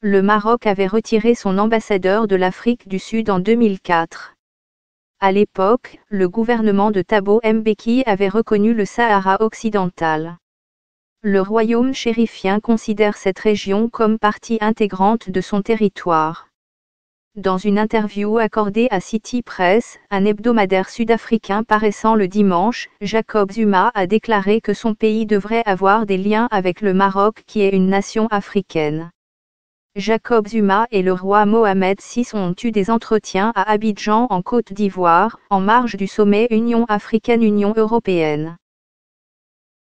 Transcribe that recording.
le Maroc avait retiré son ambassadeur de l'Afrique du Sud en 2004. À l'époque, le gouvernement de Thabo Mbeki avait reconnu le Sahara occidental. Le royaume chérifien considère cette région comme partie intégrante de son territoire. Dans une interview accordée à City Press, un hebdomadaire sud-africain paraissant le dimanche, Jacob Zuma a déclaré que son pays devrait avoir des liens avec le Maroc qui est une nation africaine. Jacob Zuma et le roi Mohamed VI ont eu des entretiens à Abidjan en Côte d'Ivoire, en marge du sommet Union africaine-Union européenne.